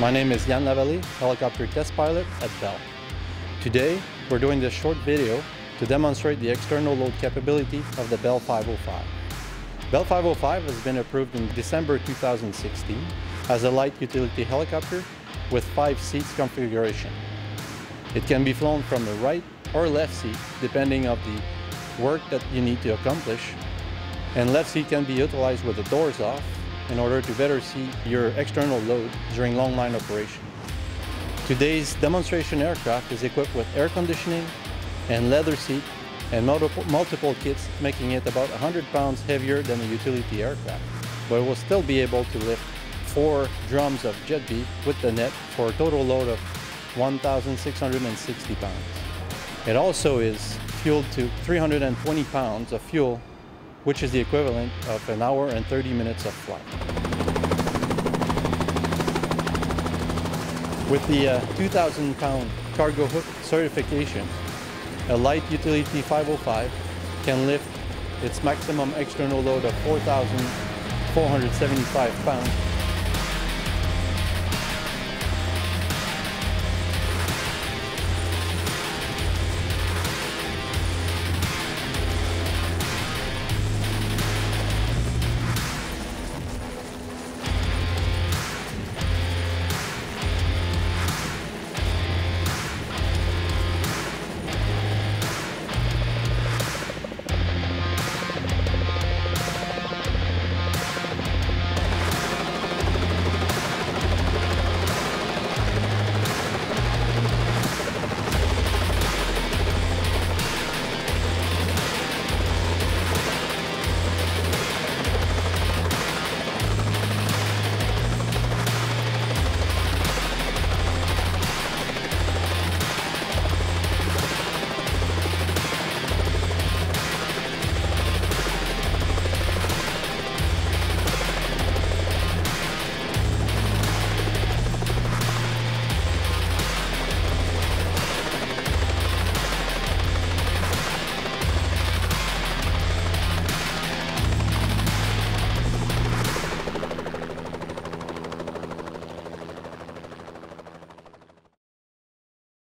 My name is Jan Lavallee, helicopter test pilot at Bell. Today, we're doing this short video to demonstrate the external load capability of the Bell 505. Bell 505 has been approved in December 2016 as a light utility helicopter with five seats configuration. It can be flown from the right or left seat depending of the work that you need to accomplish and left seat can be utilized with the doors off in order to better see your external load during long line operation. Today's demonstration aircraft is equipped with air conditioning and leather seat and multiple, multiple kits making it about 100 pounds heavier than a utility aircraft, but it will still be able to lift four drums of jet beef with the net for a total load of 1,660 pounds. It also is fueled to 320 pounds of fuel which is the equivalent of an hour and 30 minutes of flight. With the uh, 2,000 pound cargo hook certification, a light utility 505 can lift its maximum external load of 4,475 pounds